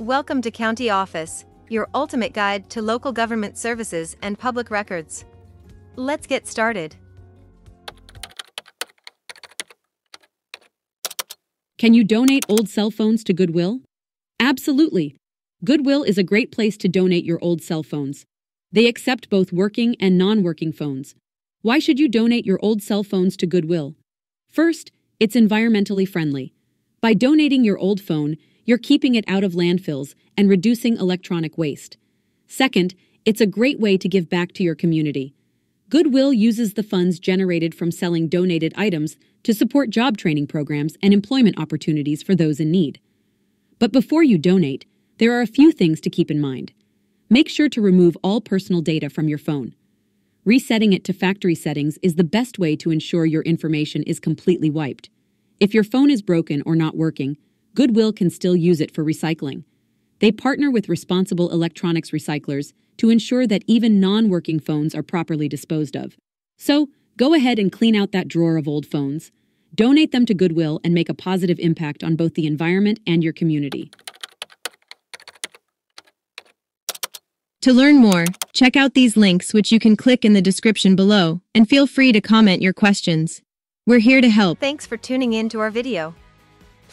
Welcome to County Office, your ultimate guide to local government services and public records. Let's get started. Can you donate old cell phones to Goodwill? Absolutely. Goodwill is a great place to donate your old cell phones. They accept both working and non working phones. Why should you donate your old cell phones to Goodwill? First, it's environmentally friendly. By donating your old phone, you're keeping it out of landfills and reducing electronic waste. Second, it's a great way to give back to your community. Goodwill uses the funds generated from selling donated items to support job training programs and employment opportunities for those in need. But before you donate, there are a few things to keep in mind. Make sure to remove all personal data from your phone. Resetting it to factory settings is the best way to ensure your information is completely wiped. If your phone is broken or not working, Goodwill can still use it for recycling. They partner with responsible electronics recyclers to ensure that even non working phones are properly disposed of. So, go ahead and clean out that drawer of old phones. Donate them to Goodwill and make a positive impact on both the environment and your community. To learn more, check out these links which you can click in the description below, and feel free to comment your questions. We're here to help. Thanks for tuning in to our video.